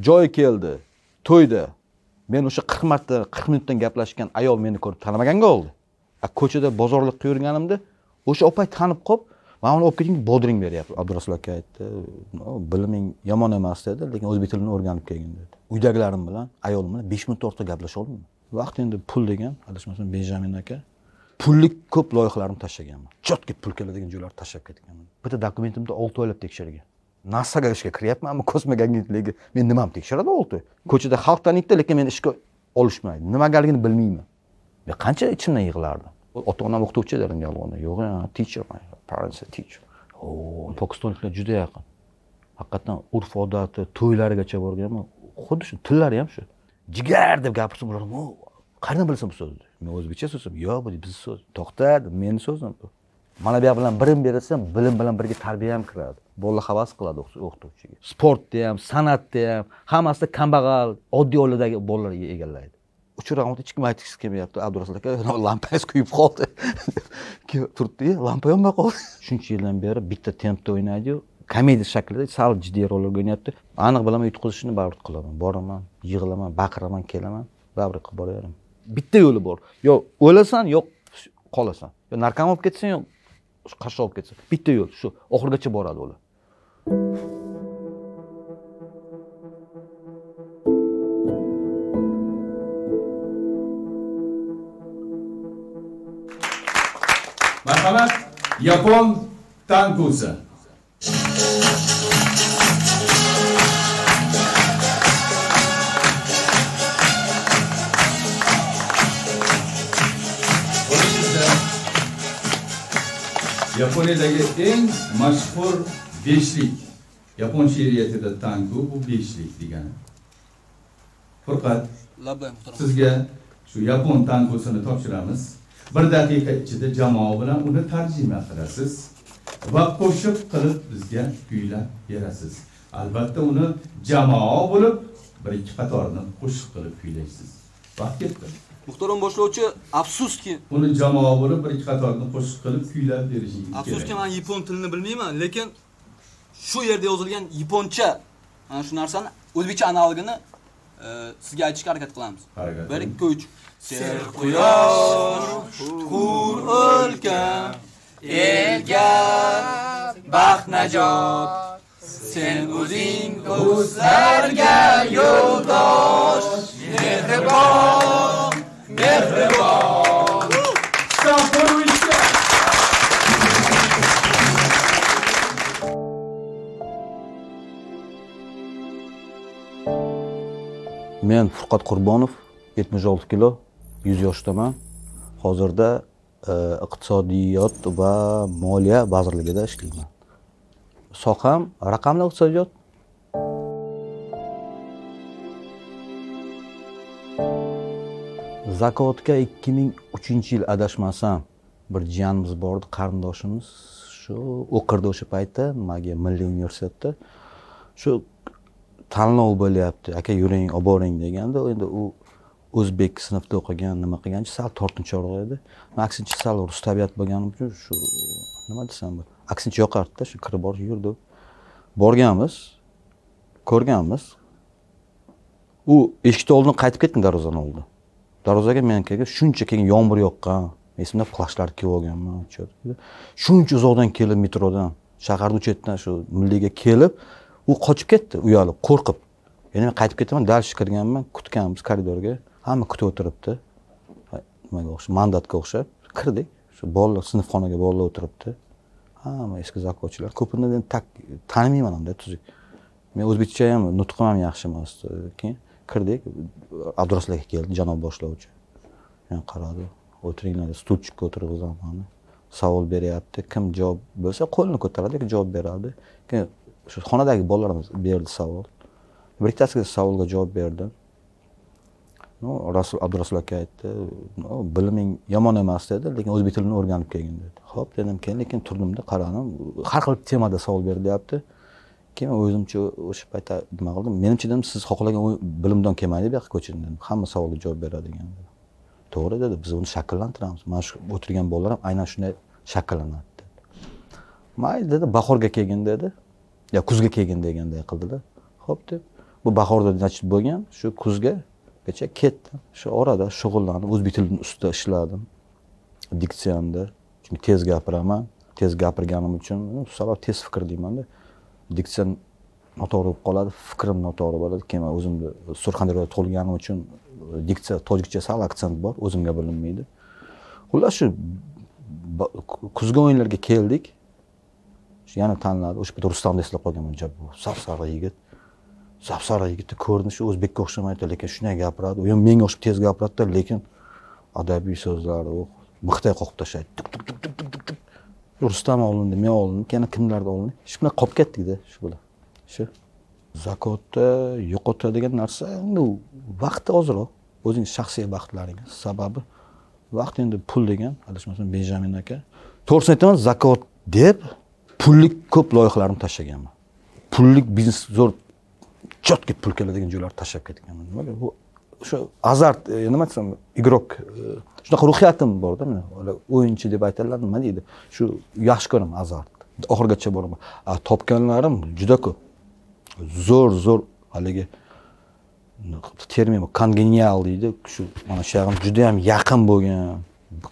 joy keldi to'yda men o'sha qirq marta qirq minutdan gaplashgan ayol meni ko'rib tanimaganga oldi. Ko'chada bozorlik qilib yurganimda o'sha opay tanib qolib man uni olib keting bodring beryapti. Abdurasul aka aytdi biliming yomon emas dedi lekin o'zbek tilini o'rganib kelgin dedi. Uydagilarim bilan ayolim bilan besh minut ortiq gaplasha olmayman vaqt endi pul degan adashmasam benjamin aka pullik ko'p loyihalarimni tashlaganman. Четкий pul keladigan joylarni tashlab ketganman. Bitta dokumentimni olti oylab tekshirgan nasaga ishga kiryapmanmi kosmik agentligi men nimamni tekshiradi olti ko'chada xalq taniydi lekin meni ishga olishmaydi. Nimagaligini bilmayman. Men qancha ichimdan yig'lardim. Ota onam o'qituvchi dedim yolg'onda yo'q teacher parents teacher. Pokistonliklar juda yaqin. Haqiqatdan urf odati to'ylarigacha borganman xuddi shu tillari ham shu. Jigar deb gapirsa ular qayerdan bilasan bu so'zni? Men o'zbekcha so'zim. Yo'q bu bizni so'z to'xta meni so'zim bu. Mana bu yoq bilan bilim berasan bilim bilan birga tarbiya ham kiradi. Bola havas qiladi o'qituvchiga. Sportda ham san'atda ham hammasida kambag'al oddiy oiladagi bolalar egallaydi. Uchraganda hech kim aytgisi kelmayapti. Abdurasul aka lampangiz kuyib qoldi. Turibdi lampa yonmay qoldi. Shuncha yildan beri bitta tempda o'ynaydiyu. Komediya shaklida sal jiddiy rollarga o'ynayapti. Aniq bilaman yutqazishini baribir qilaman. Boraman yig'laman baqiraman kelaman baribir qilib boraveraman bitta yo'li bor. Yo o'lasan yo qolasan. Yo narkoman bo'lib ketsan yo qarshi olib ketsa bitta yo'l shu oxirigacha boradi ular. Marhamat yapon tankusi yaponiyadagi eng mashhur beshlik. Yapon she'riyatida tanku bu beshlik degani. Furqat sizga shu yapon tankusini topshiramiz. Bir daqiqa ichida jamoa bilan uni tarjima qilasiz va qo'shiq qilib bizga kuylab berasiz. Albatta uni jamoa bo'lib bir ikki qatorini qo'shiq qilib kuylaysiz vaqt ketdi. Muhtaram boshlovchi afsuski uni jamoa bo'lib bir ikki qatorini qo'shiq qilib kuylab berishingiz kerak afsuski man yapon tilini bilmayman lekin shu yerda yozilgan yaponcha mana shu narsani o'zbekcha analogini e, sizga aytishga harakat qilamiz bir ikki uch ser quyosh hur o'lka elga baxt najot sen o'zing ko'zlarga yo'ldosh mehribon mehribon Stafforovichga! men furqat qurbonov yetmish olti kilo yuz yoshdaman. Hozirda e, iqtisodiyot va moliya vazirligida ishlayman. Soham raqamli iqtisodiyot. Zakotga ikki ming uchinchi yil adashmasam bir jiyanimiz bor edi qarindoshimiz. Shu o'qirdi o'sha paytda nimaga milliy universitetda. Shu tanlov bo'lyapti aka yuring olib boring deganda. Endi u o'zbek sinfda o'qigan nima qilganchi sal tortinchoq edi. Aksincha sal rus tabiat bo'lganim uchun shu nima desam bu aksincha yoqardida shu kirib borib yurdi. Borganmiz ko'rganmiz. U eshikni oldidan qaytib ketdim darvozani oldi. Darvozaga men kelgan shuncha keyin yomg'ir yoqqan esimda plashlar kiyib olganman shuncha uzoqdan kelib metrodan shaharni chetidan shu milliyga kelib u qochib ketdi uyalib qo'rqib. Endi men qaytib ketaman дальше kirganman kutganmiz koridorga hamma kutib o'tiribdi. Nimaga o'xshab mandatga o'xshab kirdik shu bolalar sinfxonaga bolalar o'tiribdi. Hamma eski zakochilar ko'pini endi tak tanimayman tuzuk. Men o'zbekcha ham nutqim ham yaxshi emas keyin kirdik. Abdurasul aka keldi janob boshlovchi. Qaradi o'tiringlar stulchikka o'tirg'izaman savol beryapti kim javob bo'lsa qo'lini ko'taradi javob beradi. Keyin shu xonadagi bolalarimiz berdi savol. Bir ikkitasiga savolga javob berdim. No, rasul abdurasul aka aytdi no, biliming yomon emas dedi lekin o'zbek tilini o'rganib kelgin dedi. Ho'p dedim keyin lekin turdimda qaradim har xil temada savol beryapti keyin o'zimcha o'sha paytda nima qildim? Menimcha dedim siz xohlagan bilimdan bilimdon kelmaydi bu yoqqa ko'chiring dedim. Hamma savolga javob beradigan to'g'ri dedi biz uni shakllantiramiz. Mana shu o'tirgan bolalar ham aynan shunday shakllanadi dedi. Mayli dedi bahorga kelgin dedi. Yo kuzga kelgin deganday qildilar. Ho'p deb bu bahorda значит bo'lgan? Shu kuzgagacha ketdim shu orada shug'ullanib o'zbek tilini ustida ishladim. Diksiyamda chunki tez gapiraman. Tez gapirganim uchun sabab tez fikr deymanda. Diksiya noto'g'ri bo'lib qoladi fikrim noto'g'ri bo'ladi. Keyin man o'zimni surxondaryoda tug'ilganim uchun e, diksiya tojikcha sal aksent bor o'zimga bilinmaydi. Xullas shu kuzgi o'yinlarga keldik. Yana tanladi o'sha paytda rustamni eslab qolganman bu sap sariq yigit. Sap sariq yigitni ko'rdim shu o'zbekka o'xshamaydi lekin shunday gapiradi. U ham menga o'xshab tez gapiradida lekin adabiy so'zlari mixday qoqib tashlaydi. Rustam olindi men olindim yana kimlarni olindi? Shu bilan qolib ketdikda shu bilan shu. Zakotda yo'qotadigan narsa endi vaqti ozroq. O'zing shaxsiy baxtlaringiz sababi vaqt endi pul degan adashmasam benjamin aka. To'g'risini aytaman zakot deb pullik ko'p loyihalarni tashlaganman. Pullik biznes zo'r четкий pul keladigan joylarni tashlab ketganman. Nimaga? Bu o'sha azart e, nima desam igrok e, shunaqa ruhiyatim borda meni. O'yinchi deb aytadilar nima deydi. Shu yaxshi ko'raman azart. Oxirigacha boraman. Topganlarim juda ko'p. Zo'r zo'r haligi termin kongenial deydi. Shu mana shu yog'im judayam yaqin bo'lgan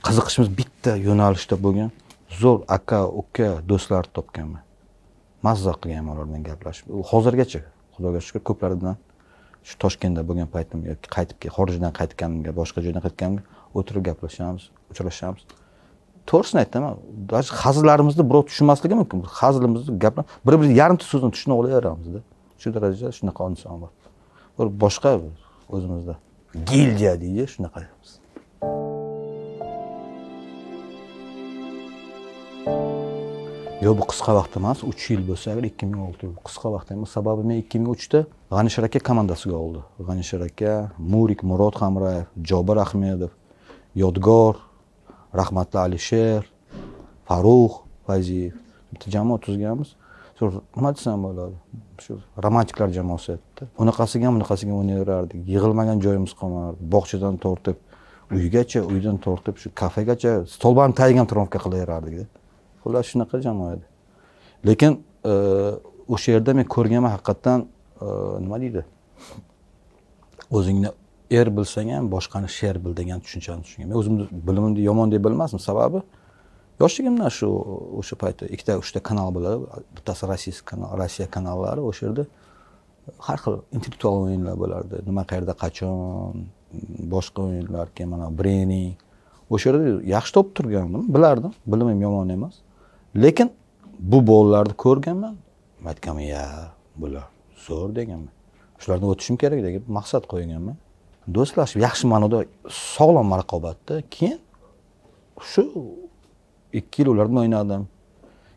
qiziqishimiz bitta yo'nalishda bo'lgan. Zo'r aka uka do'stlar topganman. Mazza qilganman ular bilan gaplashib. Hozirgacha xudoga shukur ko'plari bilan shu toshkentda bo'lgan paytim yoki qaytib xorijdan qaytganimga boshqa joydan qaytganimga o'tirib gaplashamiz uchrashamiz. To'g'risini aytaman даже hazillarimizni birov tushunmasligi mumkin hazilimizni gaplar bir biri yarimta so'zni tushunib olaveramizda shu darajada shunaqa inson bor. Bir boshqa o'zimizda gildiya deydi shunaqa yo'q bu qisqa vaqt emas uch yil bo'lsa agar ikki ming olti yil qisqa vaqt emas sababi men ikki ming uchda g'anishar aka komandasiga oldi. G'anishar aka murik murod hamrayev jobir ahmedov yodgor rahmatli alisher farruh fayziyev bitta jamoa tuzganmiz. Nima desam bo'ladi? Shu romantiklar jamoasi edi unaqasiga ham bunaqasiga o'ynayverardik. Yig'ilmagan joyimiz qolmardi bog'chadan tortib uygacha uydan tortib shu kafegacha stolbani tagiga ham тренировка qilaverardikda. Xullas shunaqa jamoa edi. Lekin e, o'sha yerda men ko'rganman haqiqatdan e, nima deydi? O'zingni er bilsang ham boshqani sher bil degan tushunchani tushungan. Men o'zimni bilimimni yomon deb bilmasdim. Sababi yoshligimdan shu o'sha paytda ikkita uchta kanal bo'ladi bittasi rossiyskiy kanal rossiya kanallari o'sha yerda har xil intellektual o'yinlar bo'lardi. Nima qayerda qachon boshqa o'yinlar keyin mana brening o'sha yerda yaxshi topib turgandim bilardim. Bilimim yomon emas. Lekin bu bolalarni ko'rganman. Aytganman ya bular zo'r deganman. Shulardan o'tishim kerak degan maqsad qo'yganman. Do'stlashib yaxshi ma'noda sog'lom raqobatda keyin shu ikki yil ular bilan o'ynadim.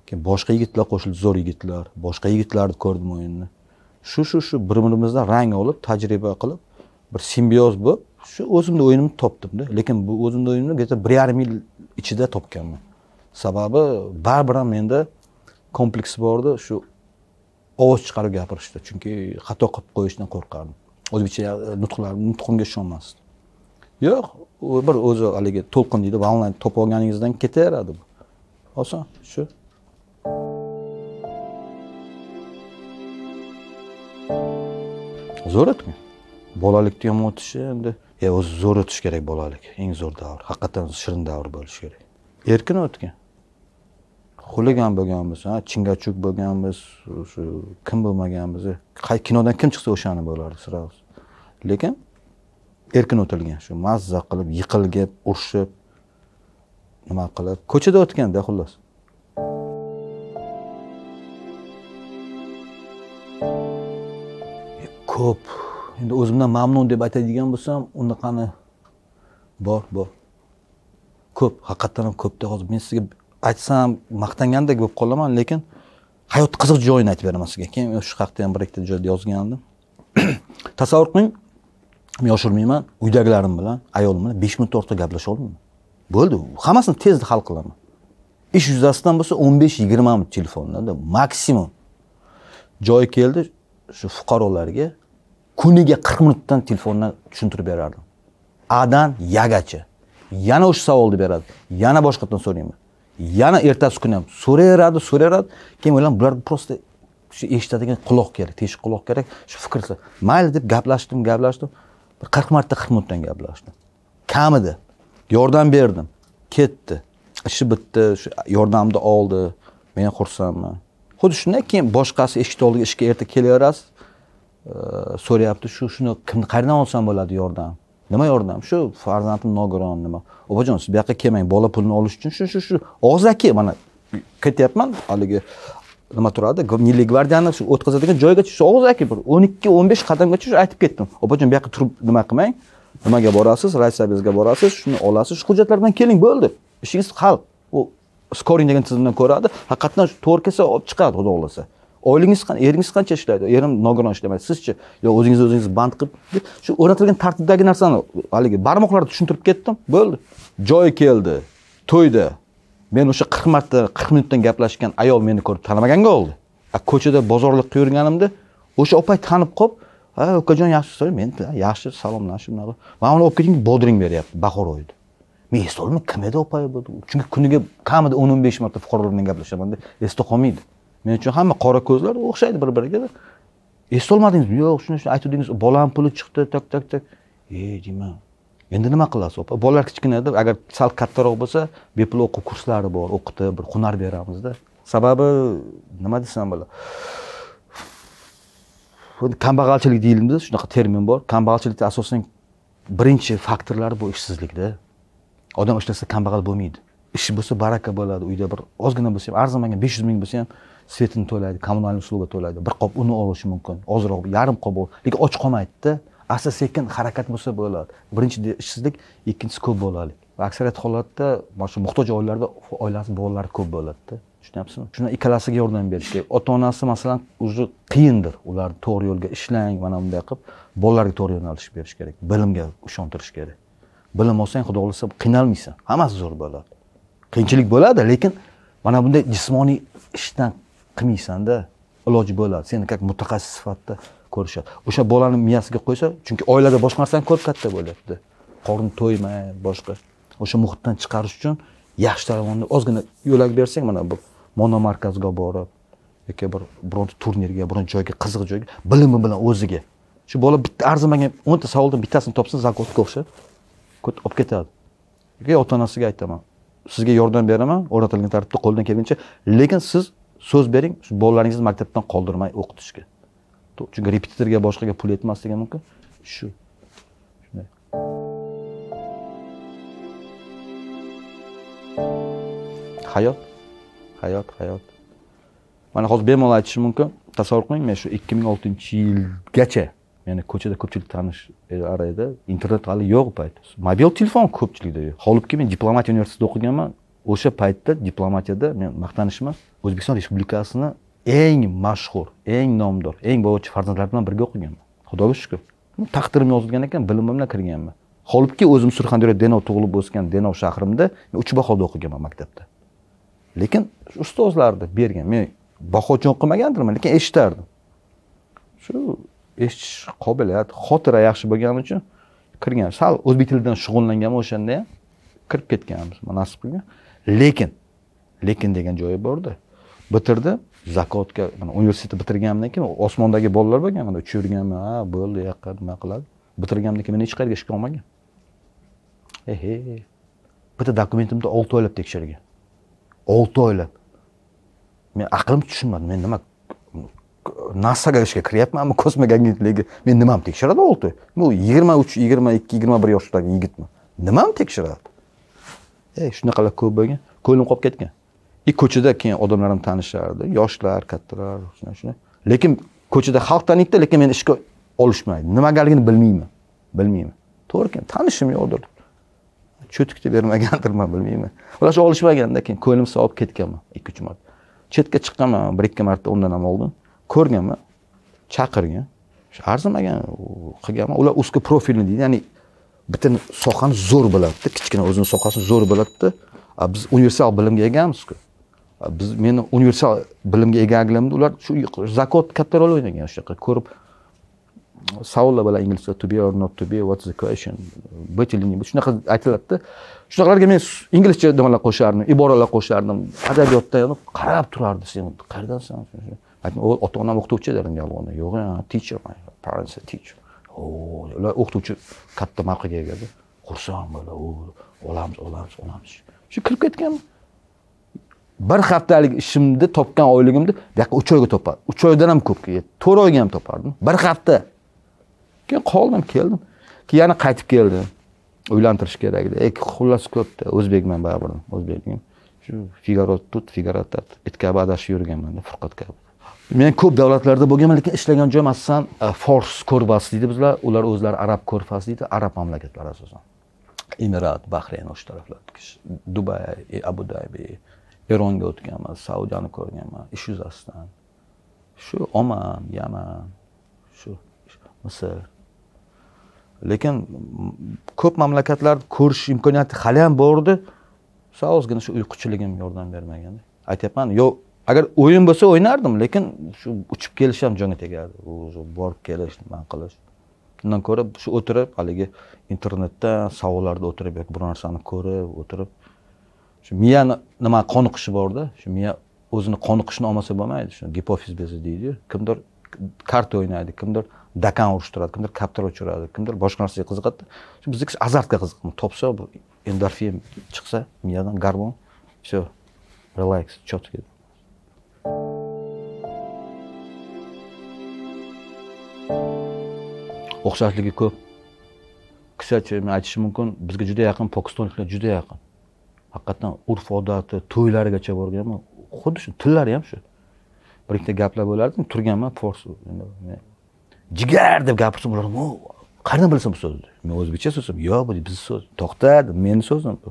Keyin boshqa yigitlar qo'shildi zo'r yigitlar boshqa yigitlarni ko'rdim o'yinni. Shu shu shu bir birimizdan rang olib tajriba qilib bir simbioz bo'lib shu o'zimni o'yinimni topdimda. Lekin bu o'zimni o'yinimni где то bir yarim yil ichida topganman. Sababi baribir ham menda kompleks bor edi shu ovoz chiqarib gapirishda chunki xato qilib qo'yishdan qo'rqardim. O'zbekcha e, nutqlarim nutqimga ishonmasdim. Yo'q u bir o'zi haligi to'lqin deydi волна topib olganingizdan ketaveradi bu. Oson shu. Zo'r o'tgan bolalikni yomon o'tishi endi e o'zi zo'r o'tish kerak bolalik. Eng zo'r davr haqiqatdan shirin davr bo'lishi kerak. Erkin o'tgan. Xuligan bo'lganmiz chingachuk bo'lganmiz shu kim bo'lmaganmiz. Kinodan kim chiqsa o'shani bo'lardi сразу lekin erkin o'tilgan shu mazza qilib yiqilgib urishib nima qilib ko'chada o'tganda xullas. Ko'p. Endi o'zimdan mamnun deb aytadigan bo'lsam unaqani bor bor. Ko'p haqiqatdan ham ko'pda hozir men sizga aytsam maqtangandek bo'lib qolaman lekin hayotni qiziq joyini aytib beraman sizga. Keyin shu haqida ham bir ikkita joyda yozgandim tasavvur qiling yoshirmayman uydagilarim bilan ayolim bilan besh minut ortiq gaplasha olmayman bo'ldi hammasini tezda hal qilaman. Ish yuzasidan bo'lsa o'n besh yigirma minut telefonda maksimum. Joyi keldi shu fuqarolarga kuniga qirq minutdan telefondan tushuntirib berardim. Adan yagacha yana o'sha savolni beradi. Yana boshqatdan so'rayman. Yana ertasi kuni ham so'rayveradi so'rayveradi. Keyin o'yladim bular просто shu eshitadigan quloq kerak teshik quloq kerak shu fikr mayli deb gaplashdim gaplashdim. Bir qirq marta qirq minutdan gaplashdim. Kamida yordam berdim. Ketdi. Ishi bitdi shu yordamni oldi. Men xursandman. Xuddi shunday keyin boshqasi eshik oldiga ishga erta kelaverasiz so'rayapti shu shuni kimni qayerdan olsam bo'ladi yordam? Nima yordam? Shu farzandim nogiron nima? Opajon siz bu yoqqa kelmang bola pulini olish uchun shu shu shu. Og'zaki mana ketyapman haligi nima turadi? Milliy gvardiyani shu o'tkazadigan joygacha shu og'zaki bir o'n ikki o'n besh qadamgacha shu aytib ketdim. Opajon bu yoqqa turib nima qilmang? Nimaga borasiz? Rайсобезga borasiz? Shuni olasiz. Shu hujjatlar bilan keling bo'ldi. Ishingiz hal. U skoring degan tizimdan ko'radi. Haqiqatdan to'g'ri kelsa olib chiqadi xudo xohlasa. Oilangiz eringiz qancha ishlaydi? Erim nogiron ishlamaydi. Sizchi yo o'zingizni o'zingiz band qilib shu o'rnatilgan tartibdagi narsani haligi barmoqlarda tushuntirib ketdim bo'ldi. Joyi keldi to'yda men o'sha qirq marta qirq minutdan gaplashgan ayol meni ko'rib tanimaganga oldi. Ko'chada bozorlik yurganimda o'sha opay tanib qolib ha ukajon yaxshisiz men yaxshi salomlashib unaqa man uni olib keting bodring beryapti bahoroyda men eslolmayman kim edi opa chunki kuniga kamida o'n o'n besh marta fuqarolar bilan gaplashamanda esda qolmaydi. Men uchun hamma qora ko'zlar o'xshaydi bir biriga eslolmadingizmi yo'q shuni shuni aytuvdingiz. Bolam puli chiqdi tak tak tak. E deyman. Endi nima qilasiz opa? Bolalar kichkina agar sal kattaroq bo'lsa bepul o'quv kurslari bor o'qitib bir hunar beramizda sababi nima desam bo'lar kambag'alchilik deyilmiz shunaqa termin bor. Kambag'alchilikni asosan birinchi faktorlari bu ishsizlikda. Odam ishlasa kambag'al bo'lmaydi. Ishi bo'lsa baraka bo'ladi uyda bir ozgina bo'lsa ham arzimagan besh yuz ming bo'lsa ham svetini to'laydi kommunalniy услуга to'laydi. Bir qop uni olishi mumkin. Ozroq yarim qop lekin och qolmaydida. Asta sekin harakat bo'lsa bo'ladi. Birinchi ishsizlik ikkinchisi ko'p bolalik va aksariyat holatda mana shu muhtoj oilalarda oilasi bolalari ko'p bo'ladida. Tushunyapsizmi? Shuni ikkalasiga yordam berish kerak. Ota onasi masalan уже qiyindir. Ularni to'g'ri yo'lga ishlang mana bunday qilib bolalarga to'g'ri yo'nalish berish kerak. Bilimga ishontirish kerak. Bilim olsang xudo xohlasa qiynalmaysan. Hammasi zo'r bo'ladi. Qiyinchilik bo'ladi lekin mana bunday jismoniy ishdan qilmaysanda iloji bo'ladi. Seni как mutaxassis sifatida ko'rishadi. O'sha bolani miyasiga qo'ysa chunki oilada boshqa narsani ko'p katta bo'lyapti. Qorni to'ymay boshqa. O'sha muhitdan chiqarish uchun yaxshi tomonda ozgina yo'lak bersang mana bu monomarkazga borib yoki bir bironta turnirga biron joyga qiziq joyga bilimi bilan o'ziga. Shu bola bitta arzimagan o'nta savoldan bittasini topsa zakotga o'xshab olib ketadi. Yoki ota onasiga aytaman sizga yordam beraman o'rnatilgan tartibda qo'ldan kelguncha lekin siz so'z bering shu bolalaringizni maktabdan qoldirmay o'qitishga. Chunki repetitorga boshqaga pul yetmasligi mumkin. Shu. Shunday. Hayot. Hayot hayot. Mana hozir bemalol aytishim mumkin. Tasavvur qiling men shu ikki ming oltinchi yilgacha meni ko'chada ko'pchilik tanishlar edi internet hali yo'q payt mobil telefon ko'pchilikda yo'q. Holbuki men diplomatiya universitetida o'qiganman. O'sha paytda diplomatiyada men maqtanishim o'zbekiston respublikasini eng mashhur eng nomdor eng boyvachcha farzandlar bilan birga o'qiganman. Xudoga shukur taqdirim yozilgan ekan bilimim bilan kirganman. Holbuki o'zim surxondaryo denov tug'ilib o'sgan denov shahrimda uch bahoda o'qiganman maktabda. Lekin ustozlarni bergan men baho uchun o'qimagandirman lekin eshitardim. Shu eshitish qobiliyat xotira yaxshi bo'lgani uchun kirgan sal o'zbek tili bilan shug'ullanganman o'shanda ham kirib ketganmiz nasib qilgan. Lekin lekin degan joyi borda. Bitirdi. Zakotga mana universitetni bitirganimdan keyin osmondagi bolalar bo'lgan mana uchib yurganman ha bo'ldi u yoqqa nima qiladi? Bitirganimdan keyin meni hech qayerga ishga olmagan. Ehe bitta dokumentimni olti oylab tekshirgan. Olti oylab. Men aqlim tushunmadi. Men nima nasaga ishga kiryapmanmi? Kosmik agentligi men nimani tekshiradi olti bu yigirma uch yigirma ikki yigirma bir yoshdagi yigitman nimani tekshiradi? Ey shunaqalar ko'p bo'lgan ko'nglim qolib ketgan. И ko'chada keyin odamlar ham tanishardi yoshlar kattalar shuni lekin ko'chada xalq taniydida lekin meni ishga olishmaydi. Nimagaligini bilmayman. Bilmayman. To'g'ri tanishim yo'qdir. Cho'tikda bermagandirman bilmayman. Ular shu olishmaganda keyin ko'nglim sovib ketganman ikki uch marta. Chetga chiqqanman bir ikki marta undan ham oldin ko'rganman chaqirgan. Arzimagan qilganman. Ular узкий profilni deydi ya'ni bitta sohani zo'r biladida kichkina o'zini sohasini zo'r biladida biz universal bilimga egamizku. Biz meni universal bilimga egaligimda ular shu zakot katta rol o'ynagan shunaqa ko'rib savollar bilan inglizcha to be or not to be what's the question? Быть или не быть shunaqa aytiladida shunaqalarga men inglizcha nimalar qo'shardim iboralar qo'shardim. Adabiyotda qarab turardi sen qayerdansan ota onam o'qituvchi dedim yolg'onni yo'q teacher parents teacher. Ular o'qituvchi katta mavqega egada xursand bo'ldi olamiz olamiz olamiz. Shu kirib ketganman bir haftalik ishimni topgan oyligimni bu yoqqa uch oyga topardim uch oydan ham ko'p to'rt oyga ham topardim. Bir hafta. Keyin qoldim keldim. Keyin yana qaytib keldim. Uylantirish kerak edi. E xullas ko'pda o'zbekman baribir. O'zbekligim shu figaro tut figaro tat it kabi adashib yurganman furqat kabi. Men ko'p davlatlarda bo'lganman lekin ishlagan joyim asosan e, fors ko'rfasi deydi bizlar. Ular o'zlari arab ko'rfasi deydi arab mamlakatlari asosan. Emirat bahrayn o'sha taraflar. Dubay abu dabi eronga o'tganman saudiyani ko'rganman ish yuzasidan. Shu oman yaman shu misr. Lekin ko'p mamlakatlarni ko'rish imkoniyati hali ham bor edi sal ozgina shu uyquchiligim yordam bermagan aytyapman yo agar o'yin bo'lsa o'ynardim lekin shu uchib kelish ham jonga tegardi borib kelish nima qilish. Undan ko'ra shu o'tirib haligi internetda savollarda o'tirib yoki biror narsani ko'rib o'tirib shu miyani nima qoniqishi borda shu miya o'zini qoniqishini olmasa bo'lmaydi. Shu gipofiz bezi deydiyu. Kimdir karta o'ynaydi kimdir dakan urishtiradi kimdir kaptar uchiradi kimdir boshqa narsaga qiziqadida. Bizniki azartga qiziqmi topsa bu endorfin chiqsa miyadan garmon все relax четкий o'xshashligi ko'p. Qisqacha men aytishim mumkin bizga juda yaqin pokistonliklar juda yaqin. Haqiqatdan urf odati to'ylarigacha borganman xuddi shu tillari ham shu. Bir ikkita gaplar bo'lardi turganman fors jigar deb gapirsam ular qayerdan bilasan bu so'zni? Men o'zbekcha so'zim yo'q bu bizni so'z to'xta meni so'zim bu.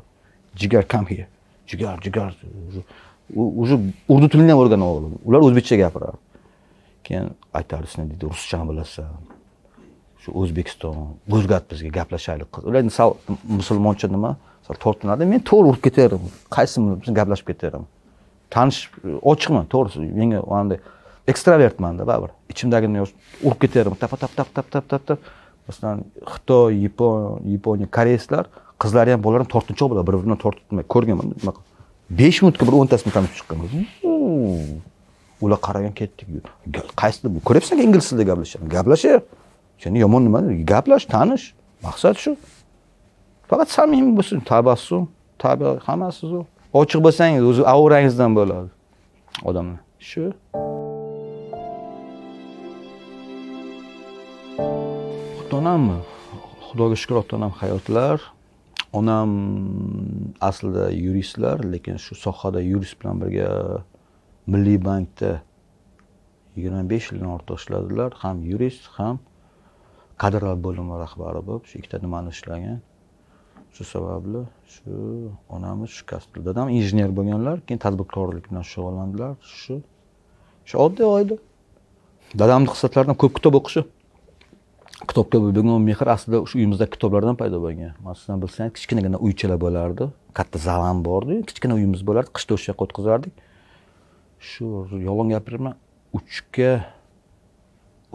Jigar come here. Jigar jigar. Уже urdu tilini ham o'rganib oldim. Ular o'zbekcha gapiradi. Keyin aytardi sen deydi ruschani bilasan. Shu o'zbekiston o'zgat bizga gaplashaylik ular sal musulmoncha nima? Sal tortinadi men to'g'ri urib ketaverdim qaysi bilan gaplashib ketaveraman tanish ochiqman to'g'risi. Menga anday ekstravertmanda baribir. Ichimdagini urib ketaverdim tap tap tap tap tap tap tap. Masalan xitoy yapon yaponiya koreyslar qizlari ham bolalari ham tortinchoq bo'ladi. Bir birini tortib ko'rganman. Bunaqa besh minutga bir o'ntasini tanishib chiqqan ular qaragan ketdik. Qaysi ko'ryapsanku ingliz tilida gaplashyapti gaplasha seni yomon nima gaplash tanish. Maqsad shu. Faqat samimiy bo'lsin tabassum tabi hammasi ochiq bo'lsangiz o'zi aurangizdan bo'ladi odamlar. Shu. Ota onammi xudoga shukur ota onam hayotlar. Onam aslida yuristlar lekin shu sohada yurist bilan birga milliy bankda yigirma besh yildan ortiq ishladilar. Ham yurist ham kadrlar bo'limi rahbari bo'lib shu ikkita nimani ishlagan. Shu sababli shu onamiz shu kasb dadam injener bo'lganlar keyin tadbirkorlik bilan shug'ullandilar. Shu shu oddiy oila. Dadamni xislatlaridan ko'p kitob o'qishi. Kitobga bo'lgan mehr aslida shu uyimizda kitoblardan paydo bo'lgan. Masalan bilsangiz kichkinagina uychalar bo'lardi. Katta zal ham bordi. Kichkina uyimiz bo'lardi. Qishda o'sha yoqqa o'tkazardik. Shu yolg'on gapirmayman uchga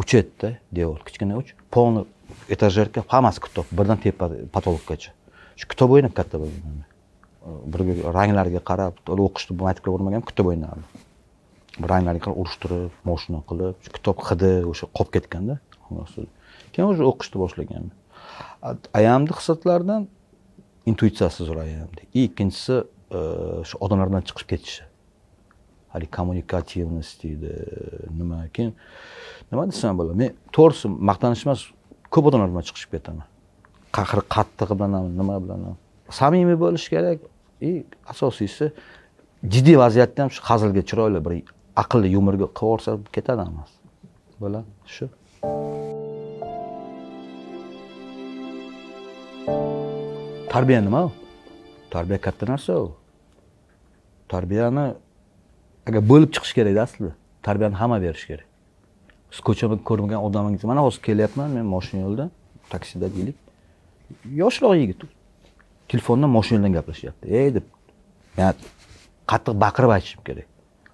uch edida devor. Kichkina uch. Полный этажерка hammasi kitob. Birdan tepa потолокgacha shu kitob o'ynab katta bo'lgan bir ranglarga qarab o'qishni maktabga bo'lmagan kitob o'ynardi ranglarga qarab urushtirib moshina qilib shu kitob hidi o'sha qolib ketganda keyin уже o'qishni boshlaganman ayamni xislatlaridan intuitsiyasi zo'r ayamni и ikkinchisi e, shu odamlardan chiqib ketishi. Haligi kommunikativность deydi nima keyin nima desam bo'ladi. Men to'g'risi maqtanish emas ko'p odamlar bilan chiqishib ketaman. Qahri qattig'i bilan ham nima bilan ham samimiy bo'lish kerak. И asosiysi jiddiy vaziyatda ham shu hazilga chiroyli bir aqlli yumorga qilib yuborsa ketadi hammasi. Bo'ladi shu. Tarbiya nima u? Tarbiya katta narsa u. Tarbiyani agar bo'lib chiqish kerakda aslida tarbiyani hamma berishi kerak. Siz ko'chada ko'rmagan odamingiz mana hozir kelyapman men moshina yo'lida taksida deylik. Yoshroq yigit telefondan moshina gaplashyapti. Ey deb man qattiq baqirib aytishim kerak.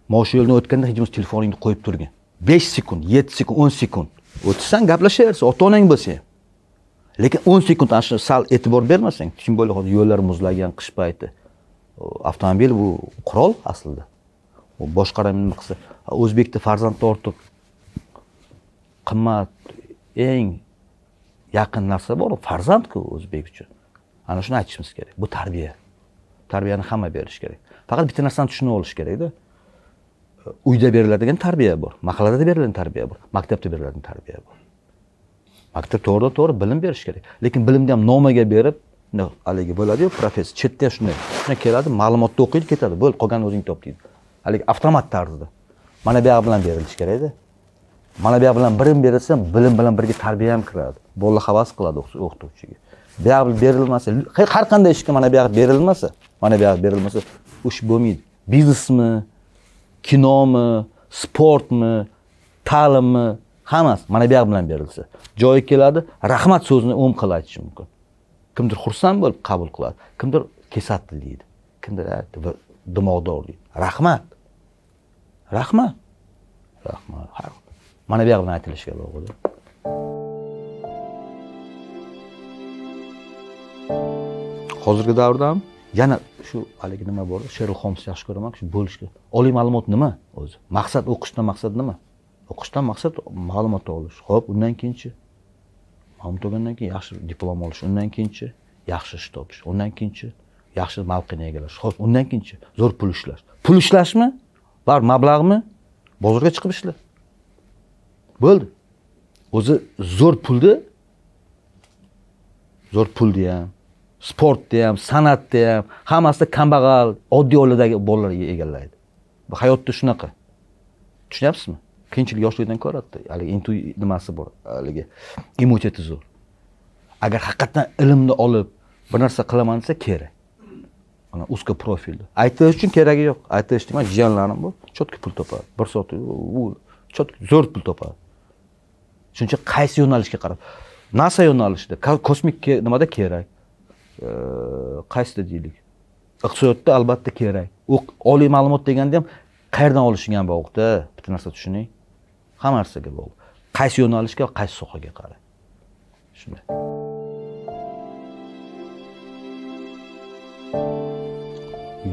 Moshina o'tganda hech bo'lmasa telefoningni qo'yib turgin. Besh sekund yetti sekund o'n sekund. O'tsan gaplashaversin ota onang bo'lsa ham. Lekin o'n sekund ana shu sal e'tibor bermasang tем более hozir yo'llar muzlagan qish payti. Avtomobil bu qurol aslida. U boshqaram nima qilsa o'zbekni farzandni ortiq qimmat eng yaqin narsa bor farzandku o'zbek uchun. Ana shuni aytishimiz kerak bu tarbiya. Tarbiyani hamma berishi kerak. Faqat bitta narsani tushunib olish kerakda. Uyda beriladigan tarbiya bor mahallada beriladigan tarbiya bor maktabda beriladigan tarbiya bor. Maktab to'g'ridan to'g'ri bilim berish kerak. Lekin bilimni ham nomaga berib haligi bo'ladiyu professor chetda shunday shunday keladi ma'lumotni o'qiydi ketadi bo'ldi qolganini o'zing top deydi. Haligi avtomat tarzida mana buyog'i bilan berilishi kerakda. Mana buyog'i bilan bilim berilsa bilim bilan birga tarbiya ham kiradi. Bola havas qiladi o'qituvchiga. Bu yoq berilmasa har qanday ishga mana bu yoq berilmasa mana bu yoq berilmasa ish bo'lmaydi. Biznesmi kinomi sportmi ta'limmi hammasi mana bu yoq bilan berilsa. Joyi keladi rahmat so'zini o'n xil aytishi mumkin. Kimdir xursand bo'lib qabul qiladi kimdir kesatdi deydi. Kimdir dimog'dor deydi. Rahmat. Rahmat. Rahmat. Mana buyog'i bilan aytilishiga bog'liq hozirgi davrda ham yana shu haligi nima bor sherlok holmsni yaxshi ko'raman shu bo'lishga. Oliy ma'lumot nima o'zi? Maqsad o'qishdan maqsad nima? O'qishdan maqsad ma'lumot olish. Ho'p undan keyinchi. Ma'lumot olgandan keyin yaxshi diplom olish undan keyinchi. Yaxshi ish topish undan keyinchi. Yaxshi mavqeni egallash. Ho'p undan keyinchi. Zo'r pul ishlash. Pul ishlashmi? Baribir mablag'mi? Bozorga chiqib ishla bo'ldi. O'zi zo'r pulni zo'r pulni ham sportni ham san'atni ham hammasida kambag'al oddiy oiladagi bolalar e-, egallaydi. Bu hayotda shunaqa. Tushunyapsizmi? Qiyinchilik yoshlikdan ko'radida haligi intu nimasi bor haligi immuniteti zo'r. Agar haqiqatdan ilmni olib bir narsa qilaman desa kerak. Mana узко profilni aytish uchun keragi yo'q. Aytish mani jiyanlarim bor. Четко pul topadi. Bir soat u четко zo'r pul topadi. Shuning uchun qaysi yo'nalishga qarab? Nasa yo'nalishida. Kosmik nimada kerak? Qaysida deylik? Iqtisodiyotda albatta kerak. U oliy ma'lumot deganda ham qayerdan olishing ham bog'liqda bitta narsa tushuning. Hamma narsaga bog'liq. Qaysi yo'nalishga va qaysi sohaga qarab shunday.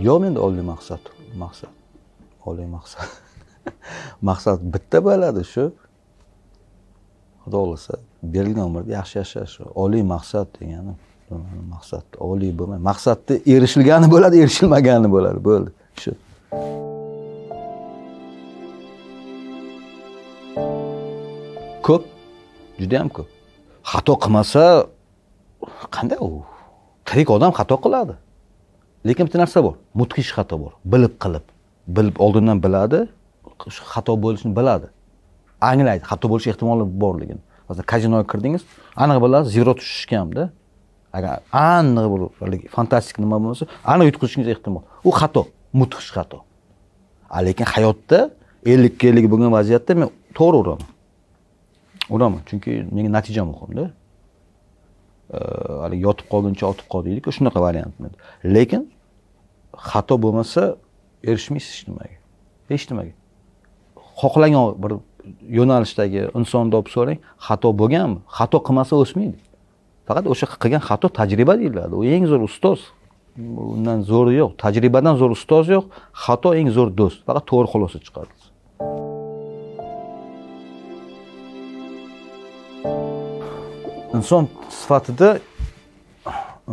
Yo'q menda oliy maqsad maqsad. Oliy maqsad. Maqsad bitta bo'ladi shu. Xudo xohlasa berilgan umrda yaxshi yashash oliy maqsad degani maqsad oliy bo'lmay maqsadni erishilgani bo'ladi erishilmagani bo'ladi bo'ldi shu. Ko'p judayam ko'p. Xato qilmasa qanday u tirik odam xato qiladi. Lekin bitta narsa bor mudhish xato bor bilib qilib bilib oldindan biladi xato bo'lishini biladi. Anglaydi xato bo'lish ehtimoli borligini. Masalan kazinoga kirdingiz aniq bilasiz zero tushishganda agar aniq bir haligi fantastik nima bo'lmasa aniq yutqizishingiz ehtimol. U xato mudhish xato. Lekin hayotda ellikka ellik bo'lgan vaziyatda men to'g'ri uraman. Uraman chunki menga natija muhimda. Haligi yotib qolguncha otib qol deydiku shunaqa variant lekin xato bo'lmasa erishmaysiz hech nimaga. Hech nimaga. Xohlagan bir yo'nalishdagi insonni olib so'rang xato bo'lganmi? Xato qilmasa o'smaydi. Faqat o'sha qilgan xato tajriba deyiladi. U eng zo'r ustoz. Undan zo'ri yo'q. Tajribadan zo'r ustoz yo'q. Xato eng zo'r do'st. Faqat to'g'ri xulosa chiqardi inson sifatida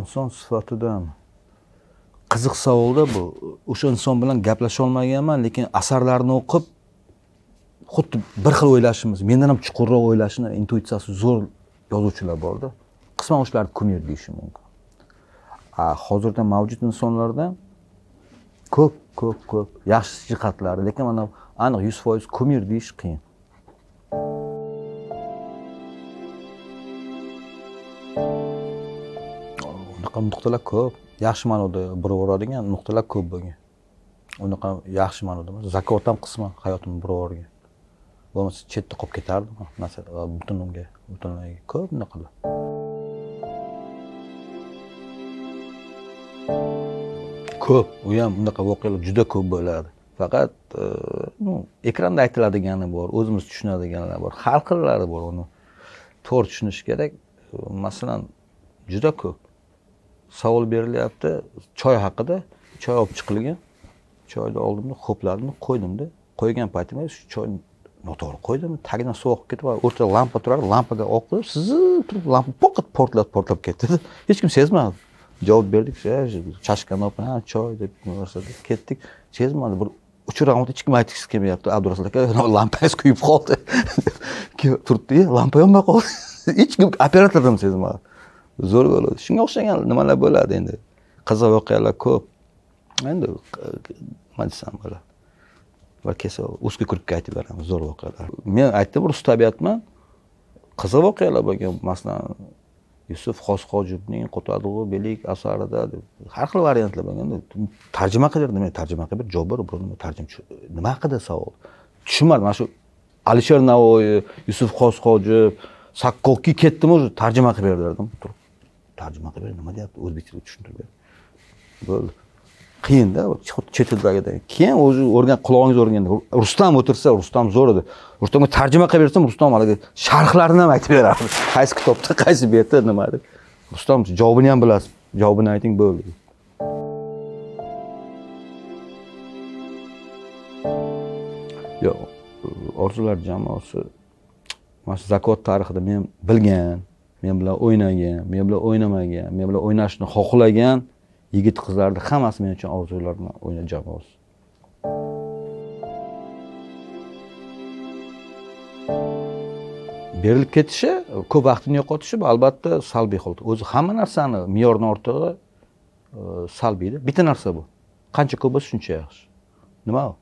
inson sifatida qiziq savolda bu. O'sha inson bilan gaplasha olmaganman lekin asarlarini o'qib xuddi bir xil o'ylashimiz mendan ham chuqurroq o'ylashini intuitsiyasi zo'r yozuvchilar borda. Qisman o'shalarni kumir deyishim mumkin. Hozirda mavjud insonlarda ko'p ko'p ko'p yaxshi jihatlari lekin mana aniq yuz foiz kumir deyish qiyin. Unaqa nuqtalar ko'p. Yaxshi ma'noda buraveradigan nuqtalar ko'p bo'lgan unaqa yaxshi ma'noda emas zakot ham qisman hayotimni buravergan bo'lmasa chetda qolib ketardim. E, butun unga butunlay ko'p bunaqalar ko'p u ham bunaqa voqealar juda ko'p bo'ladi faqat e, ну ekranda aytiladigani bor o'zimiz tushunadiganlar bor har xillari bor uni. To'g'ri tushunish kerak. E, masalan juda ko'p. Savol berilyapti choy haqida. Choy olib chiqilgan. Choyni oldimda ho'pladimda qo'ydimda. Qo'ygan paytimda shu choy noto'g'ri qo'ydimi? Tagidan suv oqib ketib o'rtada lampa turardi lampaga oq qo'yib sizib turib lampa poqat portlab portlab ketdida hech kim sezmadi. Javob berdik chashkani olib ha choy deb ketdik. Sezmadi bir uch raund hech kim aytgisi kelmayapti. Abdurasul aka lampangiz kuyib qoldi. Turibdi lampa yonmay qoldi. Hech kim operator ham sezmadi. Zo'r bo'ladi shunga o'xshagan nimalar bo'ladi endi? Qiziq voqealar ko'p. Endi nima desam bo'ladi. Va kelsa узкий кругga aytib beramiz zo'r voqealar men aytdim rus tabiatman qiziq voqealar bo'lgan masalan yusuf xosxojibning qo'tadug'u belik asarida deb har xil variantlar bo'lganda tarjima qilaverdi men tarjima qilib javob ber tarjima nima haqida savol tushunmadim mana shu alisher navoiy yusuf xosxojib sakkovkiy ketdimi уже tarjima qilib ber dedim turib tarjima qilib ber nima deyapti o'zbek tilida tushuntirib ber bo'ldi qiyinda chet tildagidan keyin o'zi o'rgan qulog'ingiz o'rganda. Rustam o'tirsa rustam zo'r edi. Rustamga tarjima qilib bersam rustam haligi sharhlarini ham aytib berardi. Qaysi kitobda qaysi betda nima deb. Rustam javobini ham bilasiz. Javobini ayting bo'ldi. Yo'q orzular jamoasi mana shu zakot tarixida men bilgan men bilan o'ynagan men bilan o'ynamagan men bilan o'ynashni xohlagan yigit qizlarni hammasi men uchun orzular bilan o'ynab jamoz berilib ketishi ko'p vaqtini yo'qotishi bu albatta salbiy holat o'zi hamma narsani me'yorni ortig'i e, salbiyda bitta narsa bu. Qancha ko'p bo'lsa shuncha yaxshi. Nima u?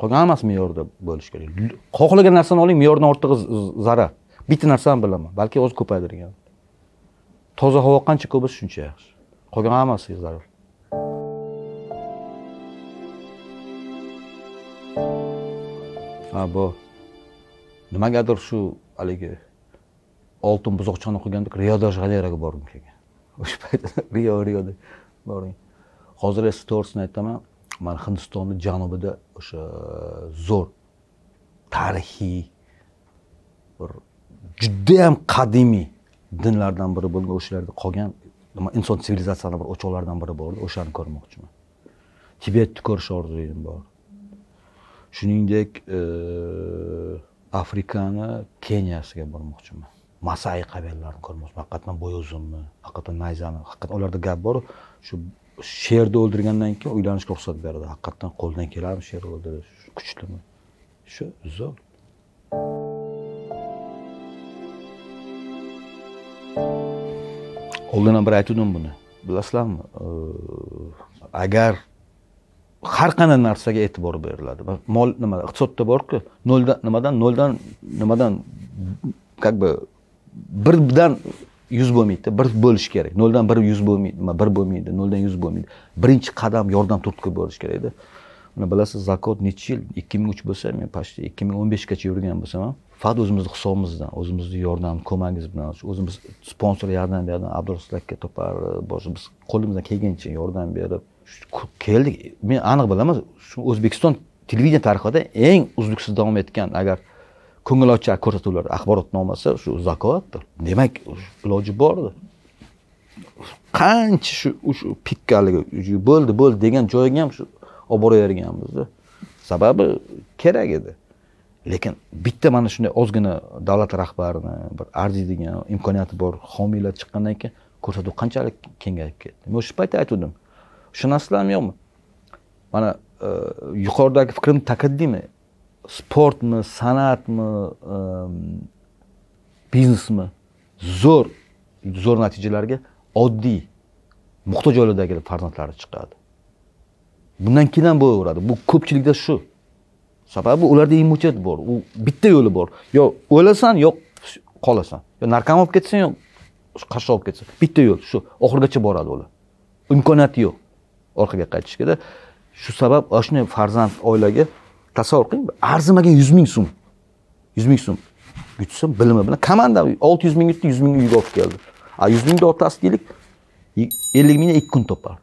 Qolgan hammasi me'yorda bo'lishi kerak. Xohlagan narsani oling me'yordan ortig'i zarar. Bitta narsani bilaman balki o'zi ko'paytirgan. Toza havo qancha ko'p bo'lsa shuncha yaxshi. Qolgan hammasiga zarar ha bu nimagadir shu haligi oltin buzoqchani o'qiganda rio de janeyroga borgim kelgan. O'sha paytda rio rioda borgan hozir esa to'g'risini aytaman mana hindistonni janubida o'sha zo'r tarixiy bir judayam qadimiy dinlardan biri bo'lgan o'shalarda qolgan nima inson sivilizatsiyani bir o'choqlaridan biri bor o'shani ko'rmoqchiman. Tibetni ko'rish orzuyim bor. Shuningdek e, afrikani keniyasiga bormoqchiman. Masai qabilalarini ko'rmoqchiman. Haqiqatdan bo'yi uzunmi haqiqatdan nayzani haqiqatdan ularda gap bor. Shu sherni o'ldirgandan keyin uylanishga ruxsat beradi haqiqatdan qo'ldan keladimi sher o'ldirish? Kuchlimi? Shu zo'r. oldin ham bir aytgandim buni. Bilasizlarmi? Agar har qanday narsaga e'tibor beriladi. Mol nima iqtisodda borku noldan nimadan noldan nimadan как бы birdan yuz bo'lmaydida bir bo'lishi kerak. Noldan bir yuz bo'lmaydi nima bir bo'lmaydi noldan yuz bo'lmaydi. Birinchi qadam yordam turtki bo'lishi kerakda. Mana bilasiz zakot nechi yil? Ikki ming uch bo'lsa men почти ikki ming o'n beshgacha yurgan bo'lsam ham faqat o'zimizni hisobimizdan o'zimizni yordam ko'magingiz bilan o'zimiz sponsor yordam berdi abdurasul aka topar boshqa biz qo'limizdan kelgancha yordam berib keldik. Men aniq bilaman shu o'zbekiston televideniya tarixida eng uzluksiz davom etgan agar ko'ngilochar ko'rsatuvlar axborotnomasi shu zakovatdir. Demak iloji bor edi qancha shu shu pikkaligi bo'ldi bo'ldi degan joyga ham shu olib boraverganmizda sababi kerak edi. Lekin bitta mana shunday ozgina davlat rahbarini bir arziydigan imkoniyati bor homiylar chiqqandan keyin ko'rsatuv qanchalik kengayib ketdi. Men o'sha paytda aytgandim tushunasizlarmi yo'qmi? Mana e, yuqoridagi fikrimni ta'kidlaymi sportmi san'atmi e, biznesmi? Zo'r zo'r natijalarga oddiy muhtoj oiladagi farzandlari chiqadi. Bundan keyin ham bo'laveradi. Bu ko'pchilikda shu. Sababi ularda immunitet bor. U bitta yo'li bor. Yo o'lasan yo qolasan. Yo narkoman bo'lib ketsan yo qashshoq bo'lib ketsan bitta yo'l shu. Oxirigacha boradi ular. Imkoniyati yo'q. Orqaga qaytishgada. Shu sabab ana shunday farzand oilaga tasavvur qiling arzimagan yuz ming so'm. Yuz ming so'm. Yutsa bilimi bilan. Komanda olti yuz ming yutdi yuz ming uyga olib keldi. A yuz mingni o'rtasi deylik ellik mingdan ikki kun topar.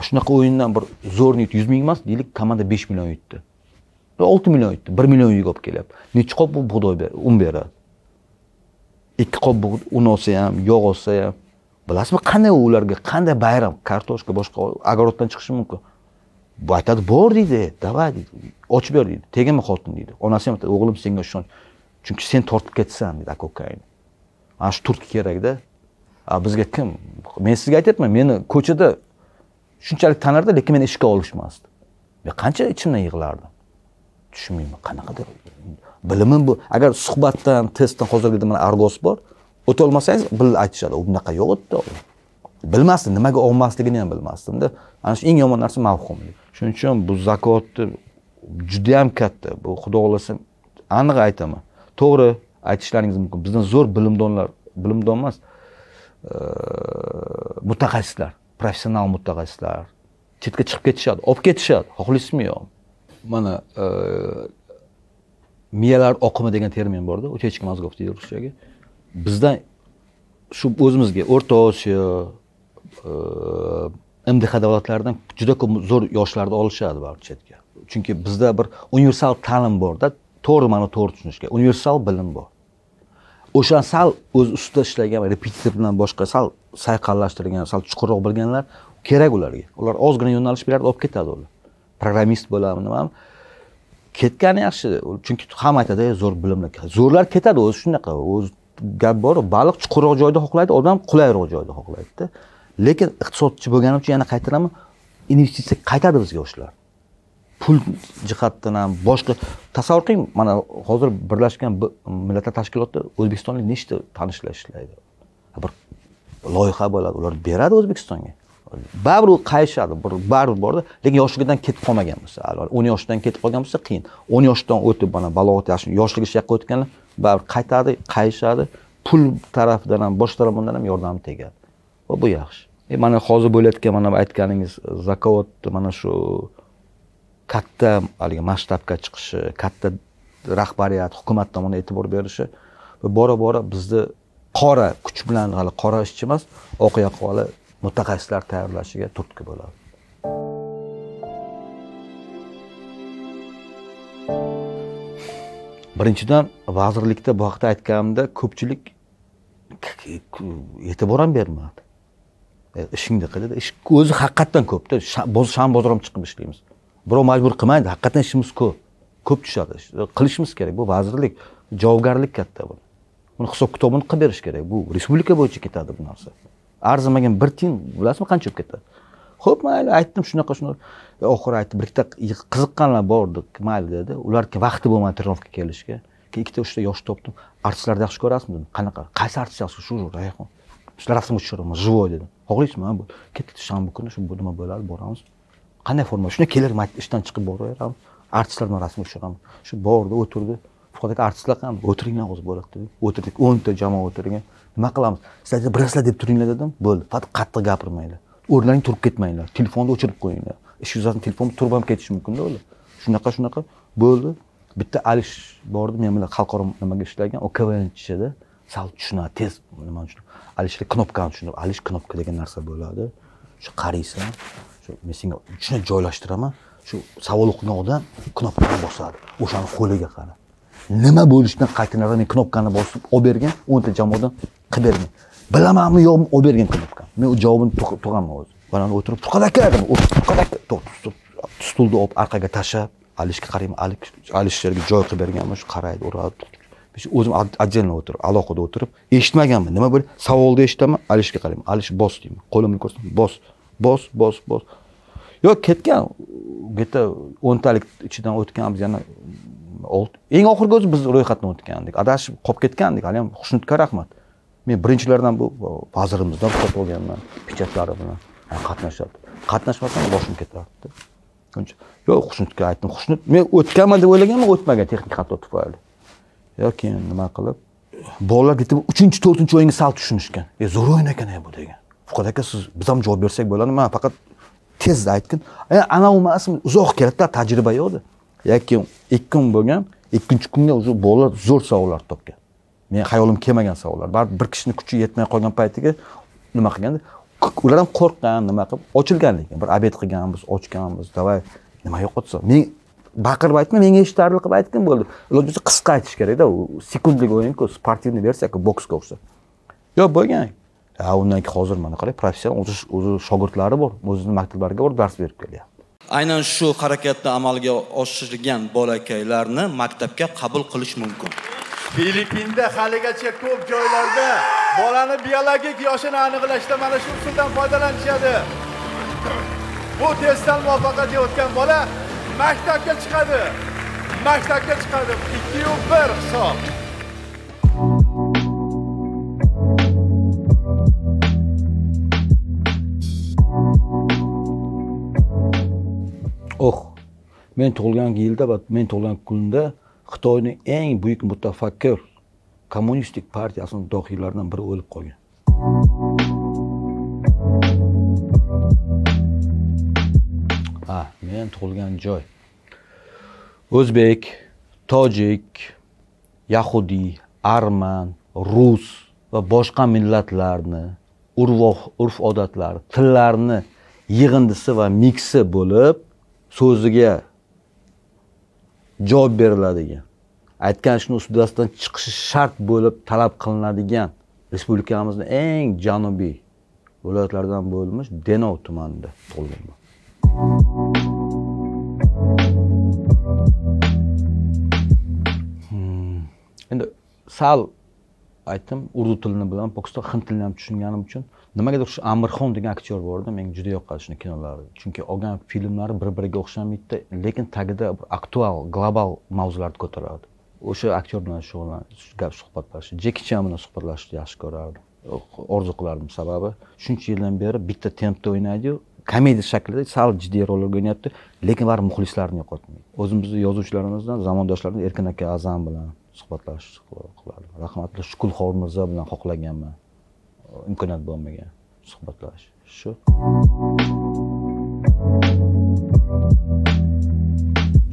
Shunaqa o'yindan bir zo'rni yutdi yuz ming emas deylik komanda besh million yutdi. Olti million aytdi bir million uyga olib kelyapti. Nechi qop bug'doy un beradi? Ikki qop un olsa ham yog' olsa ham. Bilasizmi qanday ularga qanday bayram kartoshka boshqa огородdan chiqishi mumkin? Bu aytadi bor deydi давай deydi ochib ber deydi tegma xotin deydi. Onasi ham aytadi o'g'lim senga ishonch chunki sen tortib ketsan deydi aka ukaingni ana shu turtki kerakda a bizga kim? Men sizga aytyapman meni ko'chada shunchalik tanirdi lekin meni ishga olishmasdi. Men qancha ichimdan yig'lardim? Tushunmayman qanaqadir. Bilimim bu agar suhbatdan testdan hozirgida mana argos bor o'tolmasangiz bilib aytishadi u bunaqa yo'q u yerda bilmasdim nimaga olmasligini ham bilmasdimda ana shu eng yomon narsa mavhumlik shuning uchun bu zakotni judayam katta bu xudo xohlasa aniq aytaman. To'g'ri aytishlaringiz mumkin. Bizdan zo'r bilimdonlar bilimdon emas mutaxassislar professional mutaxassislar chetga chiqib ketishadi olib ketishadi xohlaysizmi yo'q mana e, miyalar oqimi degan termin borda утечка мозгов deydi ruschaga bizdan shu o'zimizga o'rta osiyo e, mdh davlatlaridan juda ko'p zo'r yoshlarni olishadi baribir chetga. Chunki bizda bir universal ta'lim borda to'g'ri ma'no to'g'ri tushunishga universal bilim bor. O'shani sal o'z ustida ishlagan repetitor bilan boshqa sal sayqallashtirgan sal chuqurroq bilganlar kerak ularga. Ular ozgina yo'nalish beradi olib ketadi ular. Programmist bo'ladimi nimami ketgani yaxshi. Chunki hamma aytadi zo'r bilimlar zo'rlar ketadi o'zi shunaqa. O'zi gap bor baliq chuqurroq joyda xohlaydi odam qulayroq joyda xohlaydida lekin iqtisodchi bo'lganim uchun yana qaytaraman investitsiya qaytadi bizga yoshlar. Pul jihatdan ham boshqa tasavvur qiling mana hozir birlashgan millatlar tashkilotida o'zbekistonlik nechta tanishlar ishlaydi? Bir loyiha bo'ladi ular beradi o'zbekistonga. Baribir u qayishadi bir baribir borda lekin yoshligidan ketib qolmagan bo'lsa o'n yoshdan ketib qolgan bo'lsa qiyin. o'n yoshdan o'tib mana balog'at yoshligi shu yoqqa o'tganlar baribir qaytadi qayishadi pul tarafidan ham boshqa tomondan ham yordam tegadi. Va bu yaxshi. E mana hozir bo'layotgan mana aytganingiz zakovat mana shu katta haligi masshtabga chiqishi katta rahbariyat hukumat tomonidan e'tibor berishi va bora bora bizni qora kuch bilan hali qora ishchi emas oq yaqoli mutaxassislar tayyorlashiga turtki bo'ladi. Birinchidan vazirlikda bu haqda aytganimda ko'pchilik e'tibor ham bermadi. E, Ishingni qil dedi ish o'zi haqiqatdan ko'pda sham bozor ham chiqib ishlaymiz. Birov majbur qilmaydi haqiqatdan ishimiz ko'p. Ko'p tushadi e, qilishimiz kerak bu vazirlik javobgarlik katta bu buni hisob kitobini qilib berish kerak bu respublika bo'yicha ketadi bu narsa. Arzimagan bir tiyin bilasizmi qancha bo'lib ketadi? Ho'p mayli aytdim shunaqa shunaqa. Oxiri aytdi bir ikkita qiziqqanlar bordi mayli dedi. Ularga vaqti bo'lmadi trenirovka kelishga. Keyin ikkita uchta yosh topdim. Artistlarni yaxshi ko'rasizmi dedim. Qanaqa? Qaysi artist yaxshi? Shu rayhon. Shular rasmga tushiraman живой dedim. Xohlaysizmi ketdik shanba kuni shu nima bo'ladi boramiz. Qanday forma shunda kelar ishdan chiqib boraveramiz artistlar bilan rasmga tushiraman shu bordi o'tirdi. Fuqarolik artistlar ham o'tiringlar hozir bo'ladi dedi o'tirdik o'nta jamoa o'tirgan. Nima qilamiz? Sizlar birasizlar deb turinglar dedim. Bo'ldi. Faqat qattiq gapirmanglar. O'rnlaring turib ketmanglar. Telefonni o'chirib qo'yinglar. Ish yuzasidan telefon turib ham ketishi mumkinda ular shunaqa shunaqa. Bo'ldi. Bitta alish bor edi men bilan xalqaro nimaga ishlagan? U kvnchida sal tushunadi tez nima uchun alishga knopkani tushunib alish knopka degan narsa bo'ladi. Shu qaraysan shu men senga shunday joylashtiraman. Shu savol o'qigan odam knopkani bosadi. O'shani qo'liga qara. Nima bo'lishidan qat'iy men knopkani bosib olib bergan o'nta jamoadan qilib bergan bilamanmi yo'qmi olib bergan knopkani men u javobini tug'aman o'zi mana o'tirib furqat aka dedim furqat aka stulni olib orqaga tashlab alishga qarayman alisherga joy qilib berganman shu qaraydi uradi o'zim отдельно o'tirib aloqada o'tirib eshitmaganman nima bo'ldi savolni eshitaman alishga qarayman alish bos deyman qo'limni ko'rsatib bos bos bos bos yo'q ketgan где то o'ntalik ichidan o'tganmiz yana eng oxirgi o'zi biz ro'yxatdan o'tgandik adashib qolib ketgandik. Haliyam xushnudga rahmat. Men birinchilardan bu vazirimizdan ruxsat olganman. Pechatlari bilan. Qatnashyapti qatnashmasam boshim ketardi. Yo'q xushnudga aytdim xushnud men o'tganman deb o'ylaganman o'tmagan texnik xato tufayli. Yo keyin nima qilib bolalar где то uchinchi to'rtinchi o'yinga sal tushunishgan. E zo'r o'yin ekan e, bu degan. Fuqat aka siz biz ham javob bersak bo'ladimi? Man faqat tezda aytgin. E, Anavi emasmi uzoq keladida tajriba yo'qda yoki ikki kun bo'lgan ikkinchi kunga уже bolalar zo'r savollar topgan. Men xayolim kelmagan savollar. Baribir bir kishini kuchi yetmay qolgan paytiga nima qilganda ular ham qo'rqqan nima qilib ochilgan lekin. Bir obed qilganmiz ochganmiz давай nima yo'qotsa. Men baqirib aytma menga eshitarli qilib aytgin bo'ldi. Iloji bo'lsa qisqa aytish kerakda u sekundlik o'yinku sportivniy versiyaku boksga o'xshab yo'q bo'lgan. Undan keyin hozir mana qarang professional o'zi shogirdlari bor o'zini maktablariga borib dars berib kelyapti aynan shu harakatni amalga oshirgan bolakaylarni maktabga qabul qilish mumkin. Filippinda haligacha ko'p joylarda bolani biologik yoshini aniqlashda mana shu usuldan foydalanishadi. Bu testdan muvaffaqiyatli o'tgan bola maktabga chiqadi. Maktabga chiqadi. Ikkiyu bir hisob. Oh men tug'ilgan yilda va men tug'ilgan kunda xitoyning eng buyuk mutafakkir kommunistik partiyasini dohiylaridan biri o'lib qolgan. Ha men tug'ilgan joy. O'zbek tojik yahudiy arman rus va boshqa millatlarni urf odatlari tillarni yig'indisi va miksi bo'lib so'ziga javob beriladigan aytgan ishni uddasidan chiqishi shart bo'lib talab qilinadigan respublikamizni eng janubiy viloyatlaridan bo'lmish denov tumanida tug'ilganman hmm. endi sal aytdim urdu tilini bilaman pokiston hind tilini ham tushunganim uchun. Nimagadir shu amirxon degan aktyor bor edi menga juda yoqqan shuni kinolari chunki olgan filmlari bir biriga o'xshamaydida lekin tagida bir aktual global mavzularni ko'taradi. O'sha aktyor bilan shug'ullan gap suhbatlashib jeki chan bilan suhbatlashishni yaxshi ko'rardim. Orzu qilardim sababi. Shuncha yildan beri bitta tempda o'ynaydiyu komediya shaklida sal jiddiy rollarga o'ynayapti lekin baribir muxlislarini yo'qotmaydi. O'zimizni yozuvchilarimizdan zamondoshlarimizdan erkin aka azam bilan suhbatlashish qilardim rahmatli shukulxor mirzo bilan xohlaganman. Imkoniyat bo'lmagan suhbatlashish shu.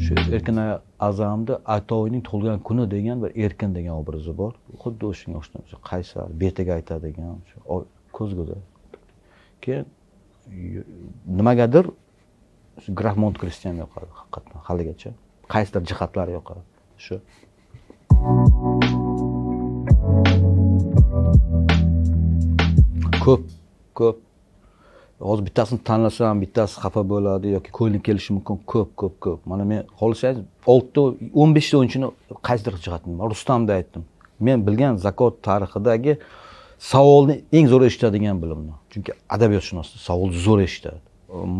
Shu erkin azamni atoyning tug'ilgan kuni degan bir erkin degan obrazi bor. Xuddi o'shanga o'xshagan qaysar betiga aytadigan ko'zguda. Keyin nimagadir graf mont kristian yoqadi haqiqatdan haligacha. Qaysidir jihatlari yoqadi. Shu. Ko'p ko'p. Hozir bittasini tanlasam bittasi xafa bo'ladi yoki ko'nglim kelishi mumkin. Ko'p ko'p ko'p. Mana men xohlasangiz oltita o'n beshta o'yinchini qaysidir jihatdan rustamda aytdim. Men bilgan zakot tarixidagi savolni eng zo'r eshitadigan bilimni. Chunki adabiyotshunosda savolni zo'r eshitadi.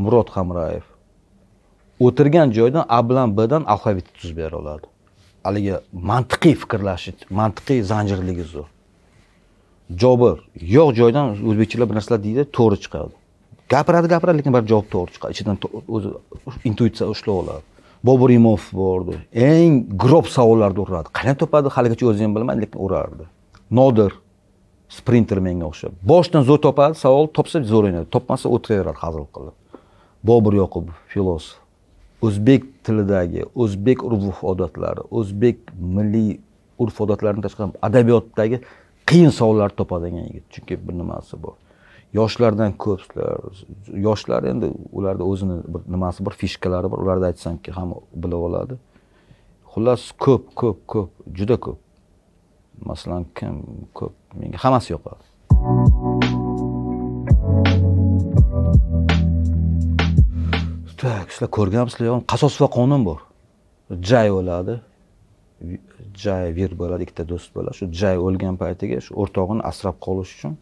Murod hamrayev o'tirgan joydan a bilan bdan alfavit tuzib bera oladi. Haligi mantiqiy fikrlashi mantiqiy zanjirligi zo'r. Jobir yo'q joydan o'zbekchalar bir narsalar deydi to'g'ri chiqadi gapiradi gapiradi lekin baribir javob to'g'ri chiqadi ichidan o'zi intuitsiya ushlab oladi bobur imomov bordi. Eng grob savollarni urardi. Qayerdan topadi haligacha o'zi ham bilmadi lekin urardi. Nodir sprinter menga o'xshab. Boshidan zo'r topadi savol topsa zo'r o'ynaydi. Topmasa o'tiraveradi hazil qilib. Bobur yoqubov filosof. O'zbek tilidagi o'zbek urf odatlari o'zbek milliy urf odatlaridan tashqari adabiyotdagi qiyin savollarni topadigan yigit. Chunki bir nimasi bor? Yoshlardan ko'plar yoshlar endi ularda o'zini bir nimasi bor fishkalari bor. Ularni aytsamki hamma bilib oladi. Xullas ko'p ko'p ko'p juda ko'p. Masalan kim ko'p menga hammasi yoqadi. Так sizlar ko'rganmisizlar yo'qmi qasos va qonun bor. Jay o'ladi jay vir bo'ladi ikkita do'st bo'ladi shu jay o'lgan paytiga shu o'rtog'ini asrab qolish uchun.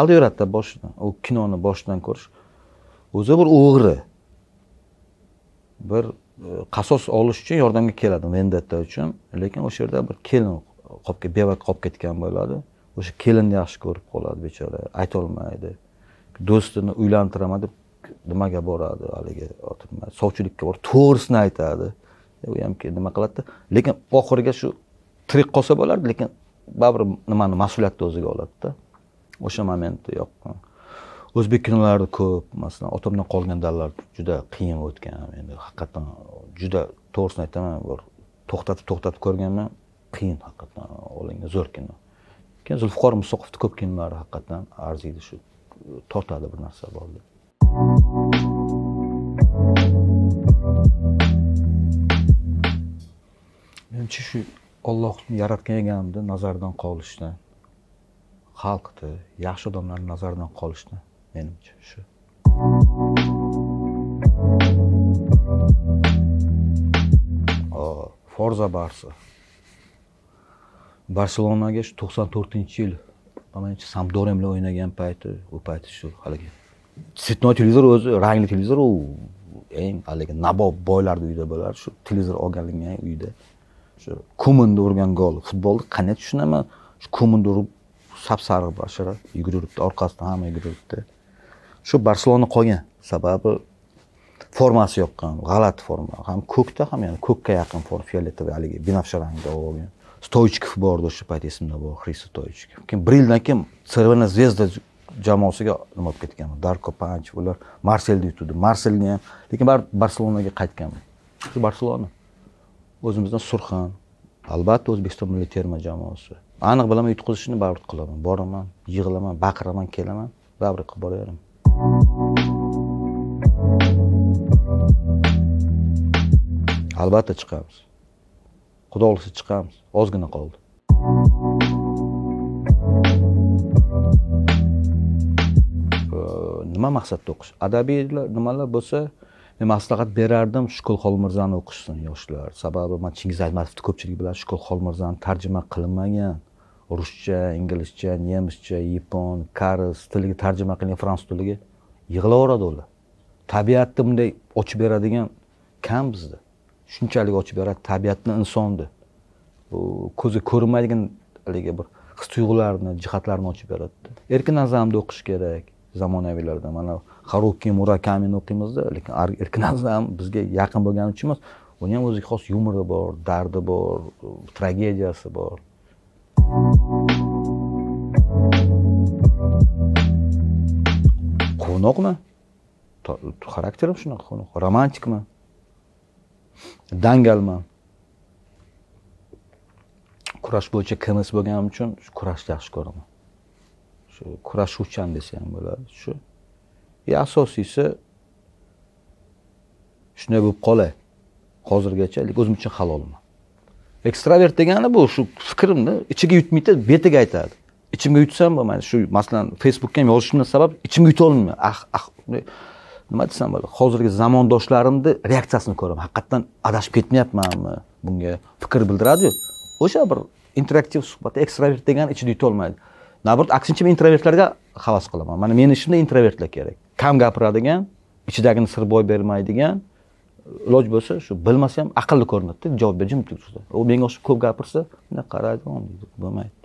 Aldayveradida boshidan u kinoni boshidan ko'rish. O'zi bir o'g'ri. Bir e, qasos olish uchun yordamga keladi vendetta uchun lekin o'sha yerda bir kelin qolib beva qolib ketgan bo'ladi. O'sha kelinni yaxshi ko'rib qoladi bechora aytolmaydi. Do'stini uylantiraman deb nimaga boradi haligi sovchilikka borib to'g'risini aytadi. U ham nima qiladida? Lekin oxiriga shu tirik qolsa bo'lardi lekin baribir nimani mas'uliyatni o'ziga oladida. O'sha momentni yoqqan. O'zbek kinolari ko'p masalan otamdan qolgan dallar juda qiyin o'tgan. Endi haqiqatdan juda to'g'risini aytaman bir to'xtatib to'xtatib ko'rganman. Qiyin haqiqatdan olingan zo'r kino. Keyin zulfiqor musoqovni ko'p kinolari haqiqatdan arziydi shu tortadi bir narsa bor deb menimcha shu ollohni yaratgan egamni nazardan qolishni xalqni yaxshi odamlarni nazardan qolishni menimcha shu. Forza barsa. Barselonaga shu to'qson to'rtinchi yil manimcha sampdoriya bilan o'ynagan payti u payti shu haligi цветной televizor o'zi rangli televizor u eng haligi nabob boylarni uyida bo'lar shu televizor olganligim uyda shu kuminni urgan gol. Futbolni qanday tushunaman? Shu kuminni urib sap sariq bashara yuguribdi orqasidan hamma yuguribdi shu barselona qolgan sababi formasi yoqqan g'alati forma. Ham ko'kda ham yani ko'kka yaqin forma fioletoviy haligi binafsha rangda olgan. Stoichkov bordi o'sha payt esimda bor xristo stoichkov. Keyin bir yildan keyin червена zvezda jamoasiga nima bo'lib ketganman darko panch ular marselni yutdi marselni ham lekin baribir barselonaga qaytganman shu barselona o'zimizdan surxon. Albatta o'zbekiston milliy terma jamoasi. Aniq bilaman yutqazishini baribir qilaman. Boraman yig'laman baqiraman kelaman baribir qilib boraveraman albatta chiqamiz. Xudo xohlasa chiqamiz. Ozgina qoldi. Nima maqsadda o'qish? Adabiylar nimalar bo'lsa maslahat berardim shukur xolmirzani o'qishsin yoshlar. Sababi man chingiz aytmatovni ko'pchilik biladi shukur xolmirzani tarjima qilinmagan. Ruscha inglizcha nemischa yapon koreys tiliga tarjima qilingan fransuz tiliga yig'laveradi ular. Tabiatni bunday ochib beradigan kam bizda. Shunchalik ochib beradi tabiatni insonni bu ko'zi ko'rinmaydigan haligi bir his tuyg'ularni jihatlarni ochib beradida erkin azamni o'qish kerak zamonaviylarda mana haruki murakamini o'qiymizda lekin erkin ham bizga yaqin bo'lgani uchun emas. Uni ham o'ziga xos yumori bor dardi bor tragediyasi bor. Quvnoqmi? Xarakterim shunaqa quvnoq. Romantikman dangalman kurash bo'yicha kms bo'lganim uchun kurashni yaxshi ko'raman. Shu kurashuvchan desa ham bo'ladi. Shu asosiysi shunday bo'lib qolay. Hozirgacha o'zim uchun halolman ekstravert degani bu shu fikrimni ichiga yutmaydi betiga aytadi. Ichimga yutsam bo'lmaydi shu masalan facebookga ham yozishimni sabab ichimga yutolmayman ah ah nima desam bo'ladi? Hozirgi zamondoshlarimni reaksiyasini ko'raman. Haqiqatdan adashib ketmayapmanmi? Bunga fikr bildiradiyu. O'sha bir interaktiv suhbat ekstravert degani ichida yutolmaydi наоборот aksincha men introvertlarga havas qilaman. Mana meni ishimda introvertlar kerak. Kam gapiradigan ichidagini sir boy bermaydigan iloj bo'lsa shu bilmasa ham aqlli ko'rinadida javob ber jim u menga o'xshab ko'p gapirsa bunday qaraydi bo'lmaydi.